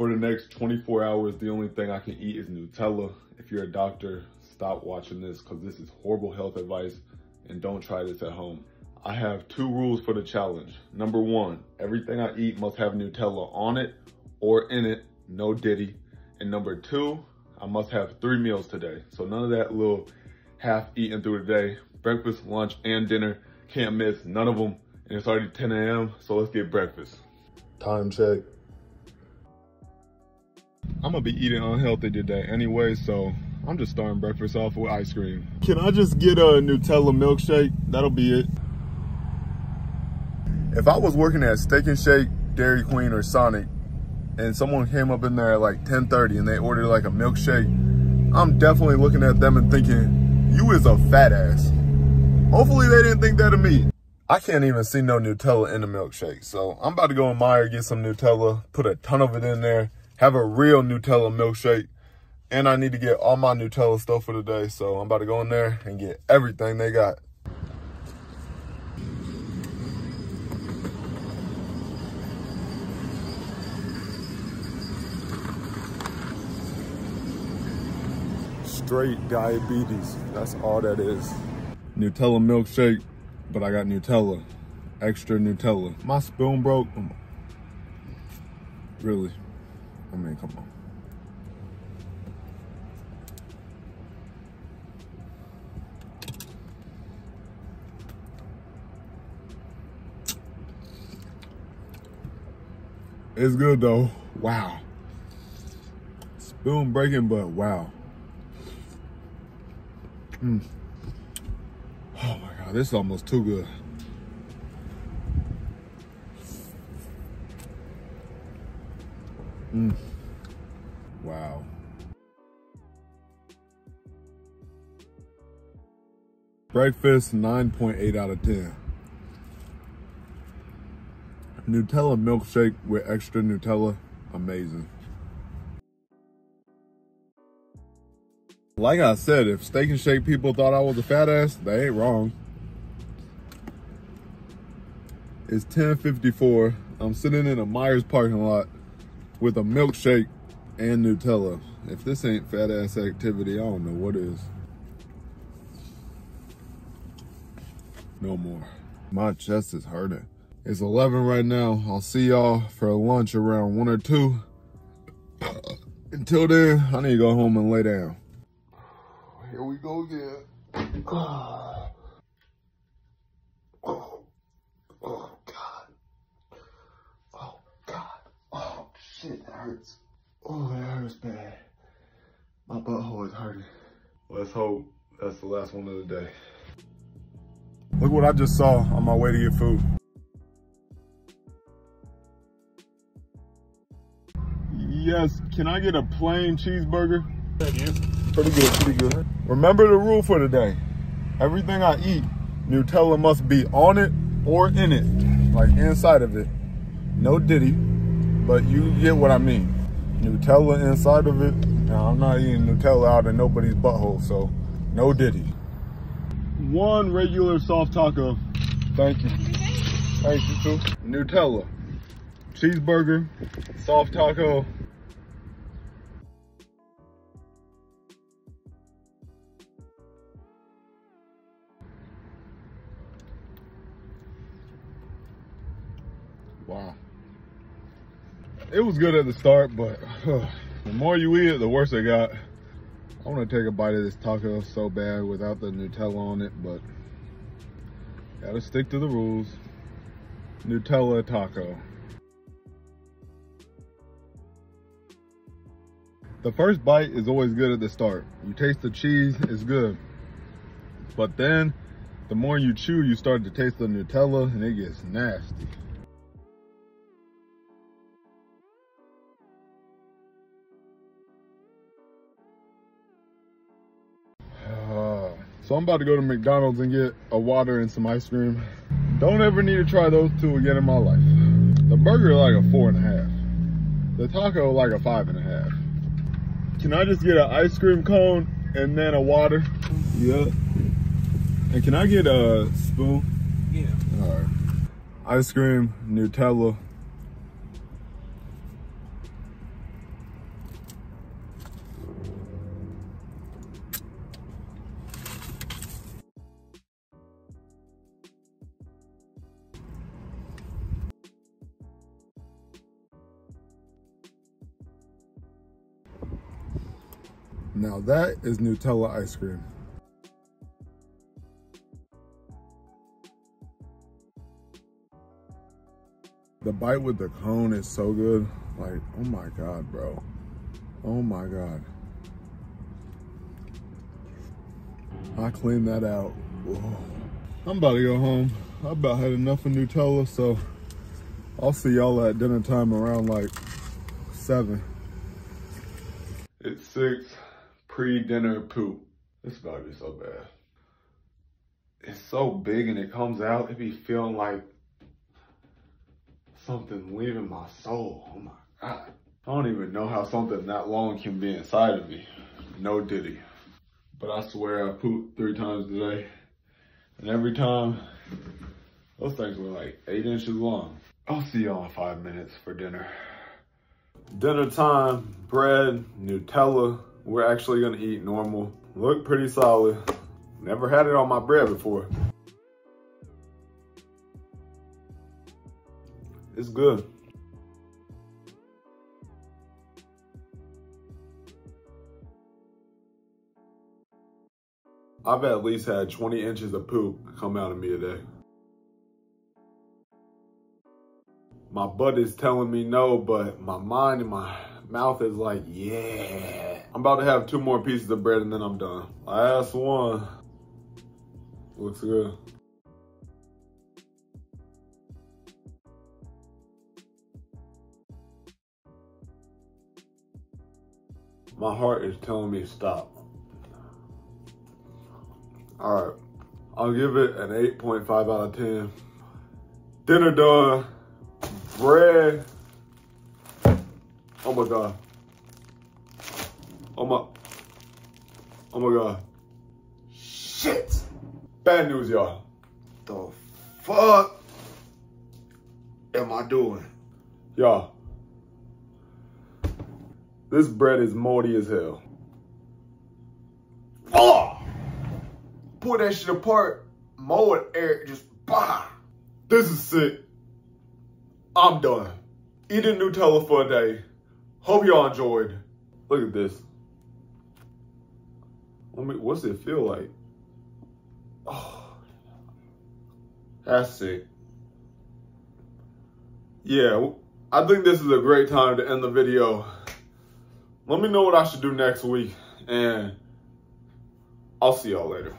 For the next 24 hours, the only thing I can eat is Nutella. If you're a doctor, stop watching this because this is horrible health advice and don't try this at home. I have two rules for the challenge. Number one, everything I eat must have Nutella on it or in it, no Diddy. And number two, I must have three meals today. So none of that little half eating through the day. Breakfast, lunch, and dinner. Can't miss none of them. And it's already 10 a.m., so let's get breakfast. Time check. I'm gonna be eating unhealthy today anyway, so I'm just starting breakfast off with ice cream. Can I just get a Nutella milkshake? That'll be it. If I was working at Steak and Shake, Dairy Queen, or Sonic, and someone came up in there at like 10.30 and they ordered like a milkshake, I'm definitely looking at them and thinking, you is a fat ass. Hopefully they didn't think that of me. I can't even see no Nutella in the milkshake. So I'm about to go in Meijer, get some Nutella, put a ton of it in there, have a real Nutella milkshake. And I need to get all my Nutella stuff for the day. So I'm about to go in there and get everything they got. Straight diabetes. That's all that is. Nutella milkshake, but I got Nutella. Extra Nutella. My spoon broke. Really? I mean, come on. It's good though. Wow. Spoon breaking, but wow. Mm. Oh my God, this is almost too good. Mm. Wow. Breakfast, 9.8 out of 10. Nutella milkshake with extra Nutella, amazing. Like I said, if Steak and Shake people thought I was a fat ass, they ain't wrong. It's 10.54. I'm sitting in a Meijers parking lot with a milkshake and Nutella. If this ain't fat ass activity, I don't know what is. No more. My chest is hurting. It's 11 right now. I'll see y'all for lunch around 1 or 2. Until then, I need to go home and lay down. Here we go again. Oh, oh, oh God. Oh, God. Oh, shit, that hurts. Oh, that hurts bad. My butthole is hurting. Let's hope that's the last one of the day. Look what I just saw on my way to get food. Yes, can I get a plain cheeseburger? Thank you. Pretty good, pretty good. Remember the rule for today. Everything I eat, Nutella must be on it or in it, like inside of it. No Diddy, but you get what I mean. Nutella inside of it. Now, I'm not eating Nutella out of nobody's butthole, so no Diddy. One regular soft taco. Thank you. Thank you, too. Nutella, cheeseburger, soft taco, Wow. It was good at the start, but uh, the more you eat it, the worse it got. I want to take a bite of this taco so bad without the Nutella on it, but gotta stick to the rules. Nutella taco. The first bite is always good at the start. You taste the cheese, it's good. But then, the more you chew, you start to taste the Nutella and it gets nasty. So I'm about to go to McDonald's and get a water and some ice cream. Don't ever need to try those two again in my life. The burger like a four and a half. The taco like a five and a half. Can I just get an ice cream cone and then a water? Yeah. And can I get a spoon? Yeah. All right. Ice cream, Nutella. Now that is Nutella ice cream. The bite with the cone is so good. Like, oh my God, bro. Oh my God. I cleaned that out. Whoa. I'm about to go home. I about had enough of Nutella, so I'll see y'all at dinner time around like seven. It's six, pre-dinner poop. This about to be so bad. It's so big and it comes out, it be feeling like something leaving my soul. Oh my God. I don't even know how something that long can be inside of me. No diddy. But I swear I pooped three times today. And every time, those things were like eight inches long. I'll see y'all in five minutes for dinner. Dinner time, bread, Nutella. We're actually gonna eat normal. Look pretty solid. Never had it on my bread before. It's good. I've at least had 20 inches of poop come out of me today. My butt is telling me no, but my mind and my mouth is like, yeah. I'm about to have two more pieces of bread and then I'm done. Last one. Looks good. My heart is telling me stop. All right, I'll give it an 8.5 out of 10. Dinner done, bread. Oh my God. Oh my, oh my God. Shit. Bad news, y'all. The fuck am I doing? Y'all, this bread is moldy as hell. Oh! pull that shit apart, mow it, air, just bah. This is sick. I'm done. Eating Nutella for a day. Hope y'all enjoyed. Look at this. Let me, what's it feel like? Oh, that's sick. Yeah, I think this is a great time to end the video. Let me know what I should do next week, and I'll see y'all later.